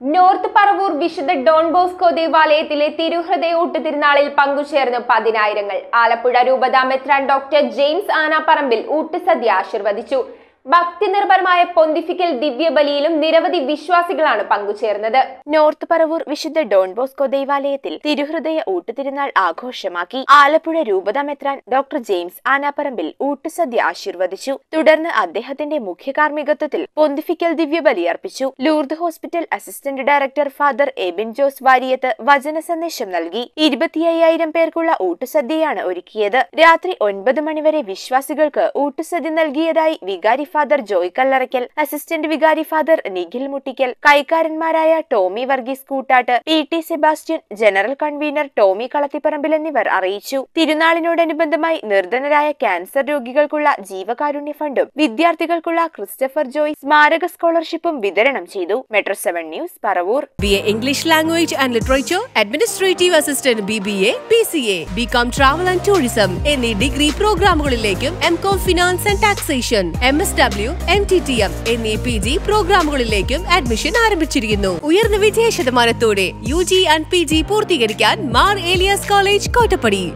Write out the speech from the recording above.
North Paravur വിശുദ്ധ Don Bosco ദേവാലയത്തിലെ തിരുഹൃദയ ഊട്ടുതിരുനാളിൽ പങ്കുചേർന്ന് പതിനായിരങ്ങൾ. ആലപ്പുഴ രൂപതാ മെത്രാൻ ഡോക്ടർ ജെയിംസ് ആനാപ്പറമ്പിൽ ഊട്ടുസദ്യ ആശീർവദിച്ചു. ഭക്തി നിർഭരമായ പൊന്തിഫിക്കൽ ദിവ്യബലിയിലും നിരവധി വിശ്വാസികളാണ് പങ്കുചേർന്നത് നോർത്ത് പറവൂർ വിശുദ്ധ ഡോൺ ബോസ്കോ ദേവാലയത്തിൽ തിരുഹൃദയ ഊട്ടുതിരുന്നാൾ ആഘോഷമാക്കി ആലപ്പുഴ രൂപതമെത്രാൻ ഡോക്ടർ ജെയിംസ് ആനാപ്പറമ്പിൽ ഊട്ടുസദ്യ ആശീർവദിച്ചു. തുടർന്ന് അദ്ദേഹത്തിന്റെ മുഖ്യ കാർമ്മികത്വത്തിൽ പൊന്തിഫിക്കൽ ദിവ്യബലി അർപ്പിച്ചു. Lourdes hospital assistant director father Ebin Jose Variyath വചന സന്ദേശം നൽകി. ഇരുപത്തി അയ്യായിരം പേർക്കുള്ള ഊട്ടുസദ്യയാണ് ഒരുക്കിയത്. രാത്രി ഒൻപത് മണിവരെ വിശ്വാസികൾക്ക് ഊട്ടുസദ്യ നൽകിയതായി വികാരി ഫാദർ ജോയ് കല്ലറയ്ക്കൽ അസിസ്റ്റന്റ് വികാരി ഫാദർ നിഖിൽ മുട്ടിക്കൽ കൈക്കാരന്മാരായ Tomy Varghese Koottattu P T Sebastian general convener Tomy Kalathiparambil എന്നിവർ അറിയിച്ചു. തിരുനാളിനോടനുബന്ധമായി നിർധനരായ ക്യാൻസർ രോഗികൾക്കുള്ള ജീവകാരുണ്യ ഫണ്ടും വിദ്യാർത്ഥികൾക്കുള്ള ക്രിസ്റ്റഫർ ജോയ് സ്മാരക സ്കോളർഷിപ്പും വിതരണം ചെയ്തു. Metro seven news Paravur. B A English language and literature administrative assistant B B A P C A B com travel and tourism എന്നീ degree പ്രോഗ്രാമുകളിലേക്കും M com finance and taxation M S W N T T M എന്നീ P G പ്രോഗ്രാമുകളിലേക്കും admission ആരംഭിച്ചിരിക്കുന്നു. ഉയർന്ന വിജയ ശതമാനത്തോടെ U G and P G പൂർത്തീകരിക്കാൻ Mar Elias college Kottappadi.